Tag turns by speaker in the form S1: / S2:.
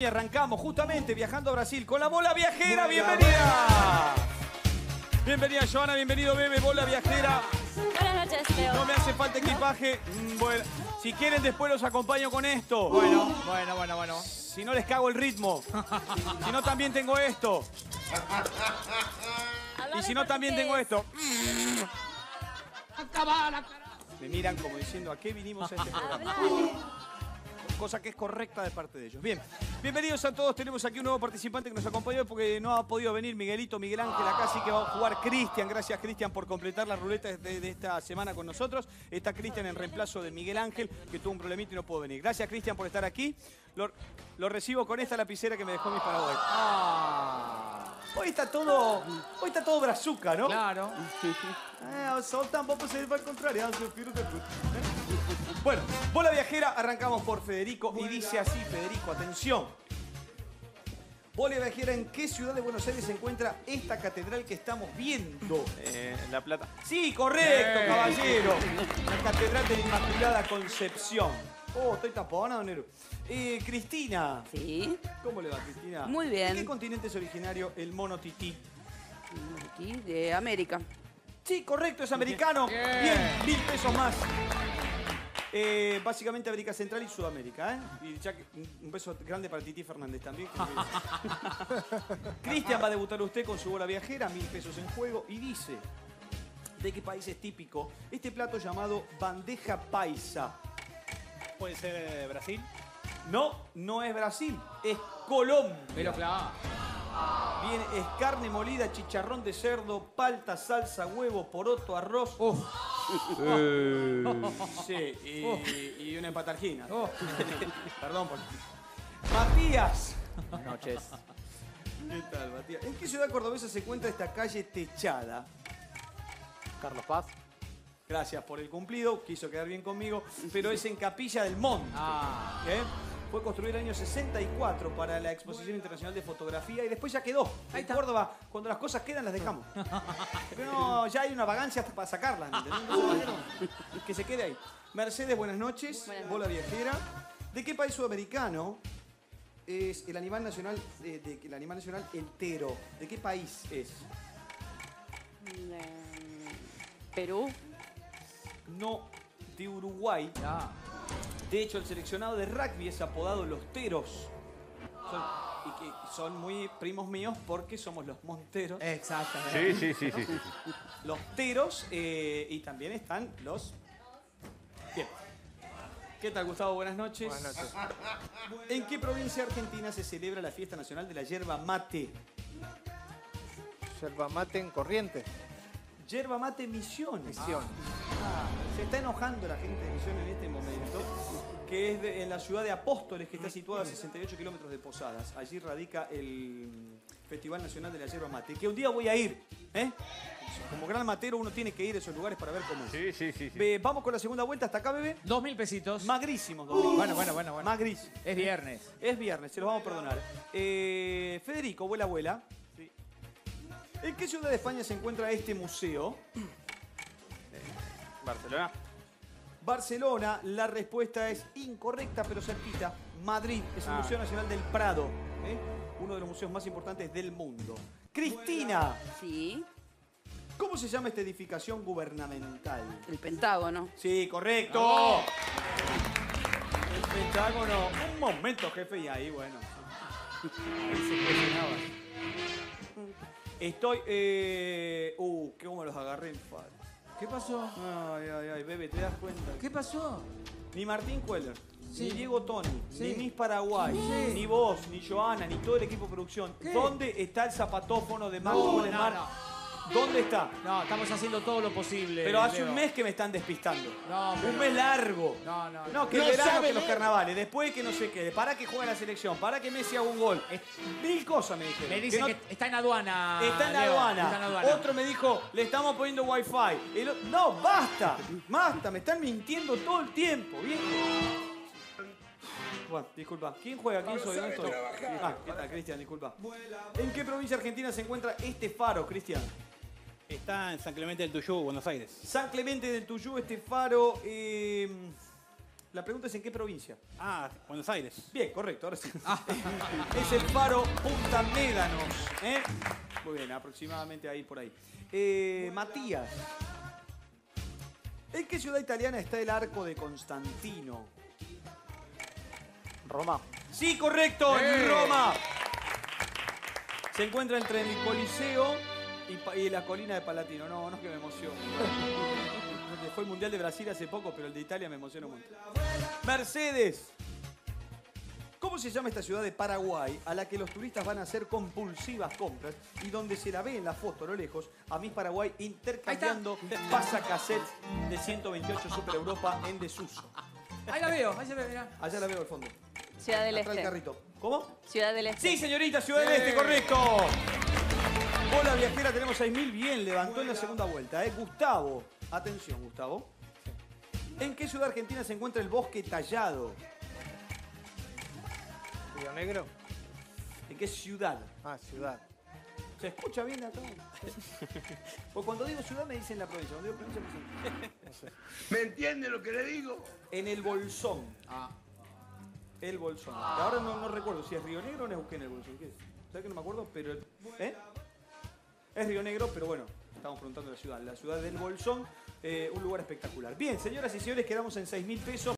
S1: Y arrancamos justamente viajando a Brasil con la bola viajera. ¡Bienvenida! Bienvenida, Joana. Bienvenido, Bebe. Bola viajera.
S2: Buenas noches, Leo.
S1: No me hace falta equipaje. Mm, Bueno, si quieren, después los acompaño con esto.
S3: Bueno, bueno, bueno, bueno.
S1: Si no, les cago el ritmo. Si no, también tengo esto. Y si no, también tengo esto. Me miran como diciendo, ¿a qué vinimos a este programa? Cosa que es correcta de parte de ellos. Bien, bienvenidos a todos. Tenemos aquí un nuevo participante que nos acompañó porque no ha podido venir Miguelito, Miguel Ángel acá, así que va a jugar Cristian. Gracias, Cristian, por completar la ruleta de, de esta semana con nosotros. Está Cristian en reemplazo de Miguel Ángel, que tuvo un problemita y no pudo venir. Gracias, Cristian, por estar aquí. Lo, lo recibo con esta lapicera que me dejó mi Paraguay. Hoy está todo, hoy está todo brazuca, ¿no?
S3: Claro.
S1: Eh, o sol tampoco se va al contrario, ¿Eh? Bueno, bola viajera, arrancamos por Federico y dice así, Federico, atención. Bola viajera, ¿en qué ciudad de Buenos Aires se encuentra esta catedral que estamos viendo?
S4: En La Plata.
S1: Sí, correcto, caballero. La catedral de la Inmaculada Concepción. Oh, estoy tapona, don Nero. Eh, Cristina.
S2: Sí,
S1: ¿Cómo le va, Cristina?
S2: Muy bien.
S1: ¿De qué continente es originario el mono tití?
S2: aquí de América.
S1: Sí, correcto, es americano.
S3: Bien.
S1: Bien, mil pesos más. Eh, básicamente América Central y Sudamérica, ¿eh? Y ya que- un beso grande para Titi Fernández también. Cristian va a debutar usted con su bola viajera, mil pesos en juego, y dice, ¿de qué país es típico? Este plato llamado bandeja paisa.
S4: ¿Puede ser eh, Brasil?
S1: No, no es Brasil, es Colombia.
S3: Pero claro.
S1: Viene, es carne molida, chicharrón de cerdo, palta, salsa, huevo, poroto, arroz.
S3: Uf.
S1: Sí, y, y una empatargina.
S3: Oh.
S1: Perdón por. Matías.
S3: Buenas noches.
S1: ¿Qué tal, Matías? ¿En qué ciudad cordobesa se encuentra esta calle techada?
S4: Carlos Paz.
S1: Gracias por el cumplido, quiso quedar bien conmigo, pero es en Capilla del Monte.
S3: Ah.
S1: ¿eh? Fue construida en el año 64 para la Exposición Internacional de Fotografía y después ya quedó.
S3: Ahí
S1: En
S3: está.
S1: Córdoba, cuando las cosas quedan, las dejamos. Pero no, ya hay una vagancia hasta para sacarla. ¿entendés? Que se quede ahí. Mercedes, buenas noches.
S2: Buenas
S1: Bola viajera. ¿De qué país sudamericano es el animal nacional, eh, de- el animal nacional el tero? ¿De qué país es?
S2: Eh, Perú.
S1: No, de Uruguay.
S3: Ya.
S1: De hecho, el seleccionado de rugby es apodado Los Teros. Son- y que son muy primos míos porque somos los Monteros.
S3: Exactamente.
S4: Sí, sí, sí, sí. sí.
S1: Los Teros eh, y también están los... Bien. ¿Qué tal, Gustavo? Buenas noches.
S4: Buenas noches.
S1: ¿En qué provincia argentina se celebra la fiesta nacional de la yerba mate?
S5: Yerba mate en corriente.
S1: Yerba mate Misiones.
S5: Misión.
S1: Ah, se está enojando la gente de Misiones en este momento, que es de- en la ciudad de Apóstoles, que está situada a 68 kilómetros de Posadas. Allí radica el mm, Festival Nacional de la Yerba Mate, que un día voy a ir. ¿eh? Como gran matero uno tiene que ir a esos lugares para ver cómo es.
S4: Sí, sí, sí. sí.
S1: Ve, Vamos con la segunda vuelta hasta acá, bebé.
S3: Dos mil pesitos.
S1: Magrísimos, Domingo.
S3: Bueno, bueno, bueno, bueno.
S1: Magrísimos.
S3: Es viernes.
S1: Es viernes, se los vamos a perdonar. Eh, Federico, abuela, abuela. ¿En qué ciudad de España se encuentra este museo?
S4: Barcelona.
S1: Barcelona, la respuesta es incorrecta, pero cerquita. Madrid es el
S4: Ah.
S1: Museo Nacional del Prado, ¿eh? uno de los museos más importantes del mundo. Cristina,
S2: Sí,
S1: ¿cómo se llama esta edificación gubernamental?
S2: el Pentágono.
S1: Sí, correcto. El Pentágono. Un momento, jefe, y ahí, bueno. Ahí se. Estoy. Eh... Uh, qué cómo los agarré en falta.
S3: ¿Qué pasó?
S1: Ay, ay, ay, bebé, ¿te das cuenta?
S3: ¿Qué pasó?
S1: Ni Martín Cueller,
S3: Sí.
S1: ni Diego Toni,
S3: Sí.
S1: ni Miss Paraguay,
S3: Sí.
S1: ni vos, ni Joana, ni todo el equipo de producción.
S3: ¿Qué?
S1: ¿Dónde está el zapatófono de Max
S3: No, no,
S1: ¿Dónde está?
S3: No, estamos haciendo todo lo posible.
S1: Pero hace
S3: Leo.
S1: un mes que me están despistando.
S3: No,
S1: un
S3: pero-
S1: mes largo.
S3: No, no,
S1: No, que el verano, que los carnavales, después que no sé qué, para que juegue la selección, para que Messi haga un gol.
S3: Es-
S1: Mil cosas me dijeron.
S3: Me dicen
S1: no-
S3: que, está en aduana.
S1: Está en
S3: Leo,
S1: aduana.
S3: Está en aduana.
S1: Otro me dijo, le estamos poniendo wifi. El no, basta. Basta, me están mintiendo todo el tiempo, viejo. Bueno, disculpa. ¿Quién juega? ¿Quién soy? ¿Dónde estoy? Ah, ¿qué tal, Cristian? Disculpa. ¿En qué provincia argentina se encuentra este faro, Cristian?
S4: Está en San Clemente del Tuyú, Buenos Aires.
S1: San Clemente del Tuyú, este faro. eh, La pregunta es en qué provincia.
S4: Ah, Buenos Aires.
S1: Bien, correcto, ahora sí. es el faro Punta Médanos. ¿eh? Muy bien, aproximadamente ahí por ahí. Eh, Matías. ¿En qué ciudad italiana está el arco de Constantino?
S4: Roma.
S1: Sí, correcto, en Roma. Se encuentra entre el Coliseo y, y la colina de Palatino. No, no es que me emocione. Fue el Mundial de Brasil hace poco, pero el de Italia me emociona mucho. Mercedes. ¿Cómo se llama esta ciudad de Paraguay a la que los turistas van a hacer compulsivas compras y donde se la ve en la foto a lo lejos a Miss Paraguay intercambiando pasacassette de 128 Super Europa en desuso?
S3: Ahí la veo, ahí se ve, mirá.
S1: Allá la veo al fondo.
S2: Ciudad del
S1: Atrás
S2: Este.
S1: carrito. ¿Cómo?
S2: Ciudad del Este.
S1: Sí, señorita, Ciudad del Este, correcto. Hola, viajera, tenemos 6.000. Bien, levantó en la segunda vuelta. ¿eh? Gustavo, atención, Gustavo. ¿En qué ciudad argentina se encuentra el bosque tallado?
S5: Río Negro.
S1: ¿En qué ciudad?
S5: Ah, ciudad.
S1: ¿Se escucha bien acá? Pues cuando digo ciudad me dicen la provincia. Cuando digo provincia me dicen...
S6: ¿Me entiende lo que le digo?
S1: En el Bolsón. El Bolsón. Ahora no, no recuerdo si es Río Negro o Neuquén el Bolsón. ¿Qué es? ¿Sabes que no me acuerdo? Pero... ¿Eh? Es Río Negro, pero bueno, estamos preguntando la ciudad. La ciudad del Bolsón, eh, un lugar espectacular. Bien, señoras y señores, quedamos en 6 mil pesos.